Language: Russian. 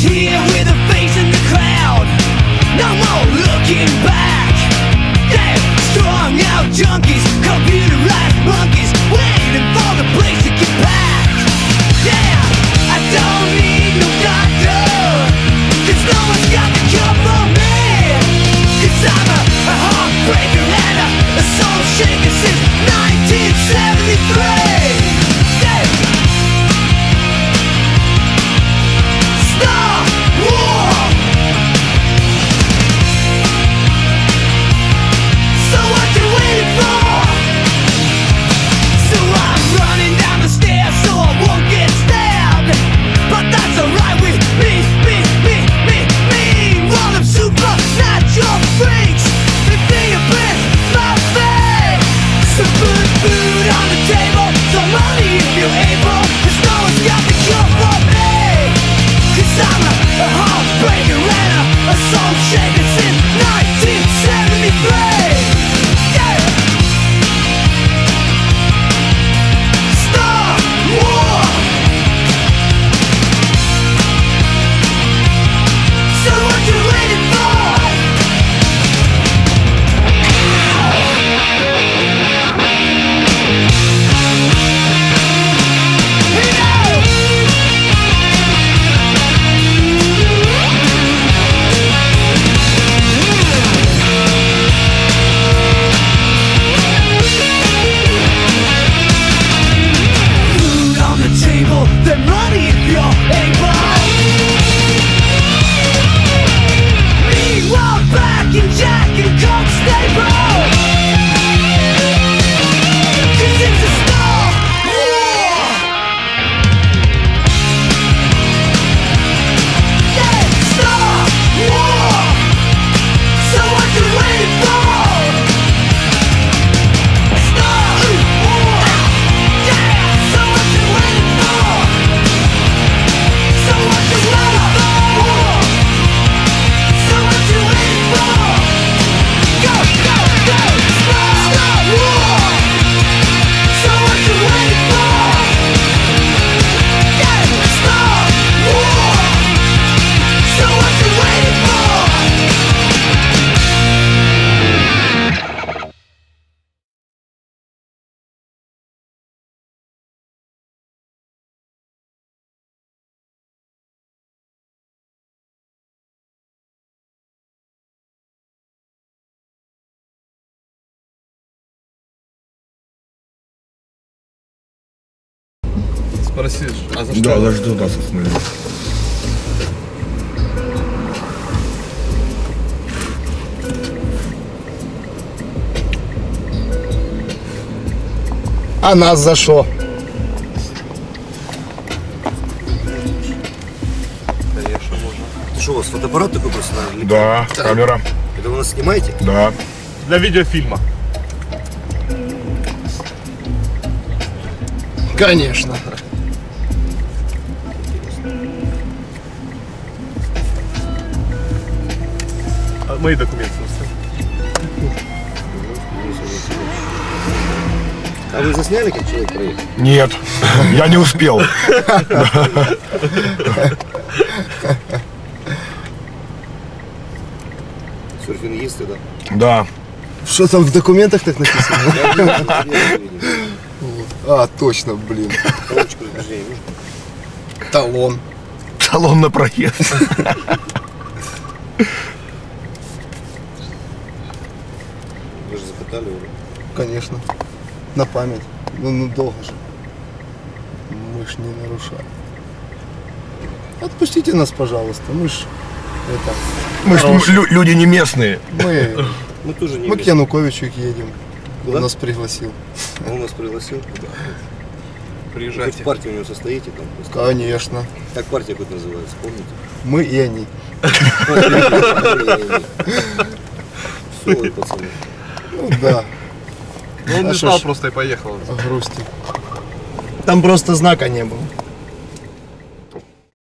here with a face in the crowd, No more looking back. Strung out junkies Computerized monkeys Waiting for the place to get Yeah, I don't need no no one's got the cure for I'm a, a heartbreaker and a, a soul shaker since 1973 Traitor and assault shake Спросишь, а за что? Да, даже туда остановились. А нас за що? Конечно, можно. Это что, у вас фотоаппарат такой профессиональный? Да, камера, Это вы нас снимаете? да. Для видеофильма. Конечно. Мои документы. А вы засняли, как человек проехал? Нет, я не успел. Серфингисты, да? Да. Що там в документах так написано? А, точно, нужно? Талон. Талон на проезд. Вы же закатали его. Конечно. На память. Ну, ну долго же. Мы ж не нарушаем. Отпустите нас, пожалуйста. Мы ж это. Мы ж лю- люди не местные. Мы, Мы тоже не мы к. Януковичу едем. Он нас пригласил. Он нас пригласил. Вы в Приезжайте. партии у него состоите там? Конечно. Как партия как называется, помните? Мы и они. Все, пацаны. Ну да, Ну, он А не шо знал просто и поехал. грусти. Там просто знака не было.